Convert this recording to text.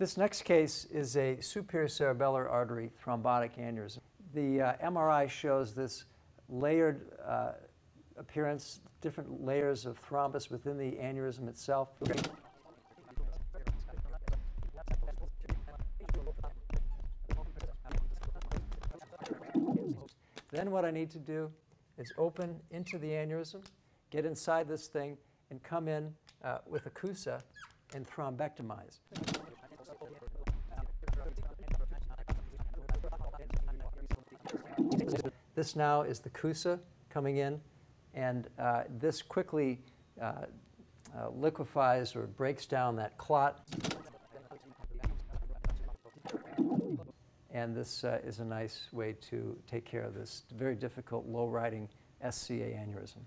This next case is a superior cerebellar artery thrombotic aneurysm. The uh, MRI shows this layered uh, appearance, different layers of thrombus within the aneurysm itself. Then what I need to do is open into the aneurysm, get inside this thing, and come in uh, with a CUSA and thrombectomize. This now is the CUSA coming in, and uh, this quickly uh, uh, liquefies or breaks down that clot. And this uh, is a nice way to take care of this very difficult low riding SCA aneurysm.